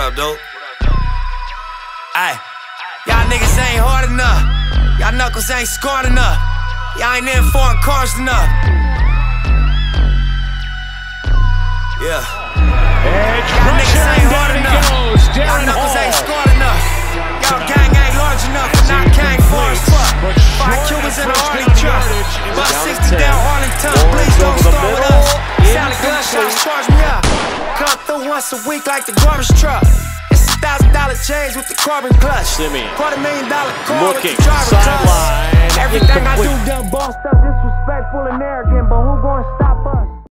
up, dude? Aye. Y'all niggas ain't hard enough. Y'all knuckles ain't scored enough. Y'all ain't in foreign cars enough. Yeah. Y'all niggas ain't hard enough. Y'all knuckles ain't scored enough. Y'all gang ain't large enough, and I gang far as fuck. Five Cubans in a Harley truck. About 60 down Arlington. Please don't once a week like the garbage truck. It's a thousand dollar change with the carbon clutch. Simeon. Quarter million dollar car Looking with the driver sideline, Everything I do done bossed up, disrespectful and arrogant. But who gonna